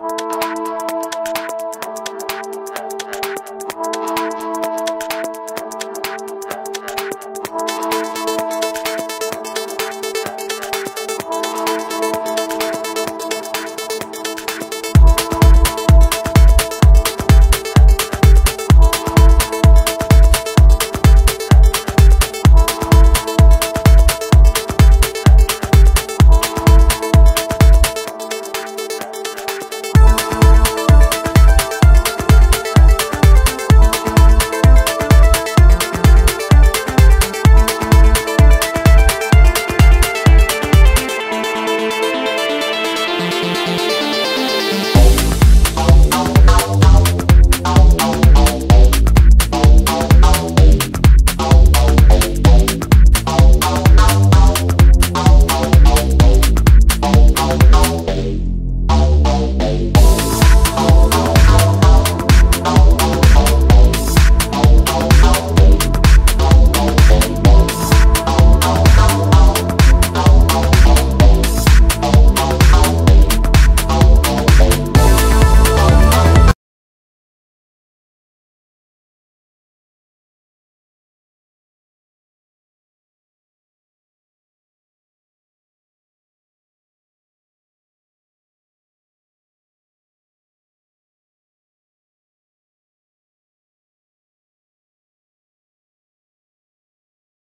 you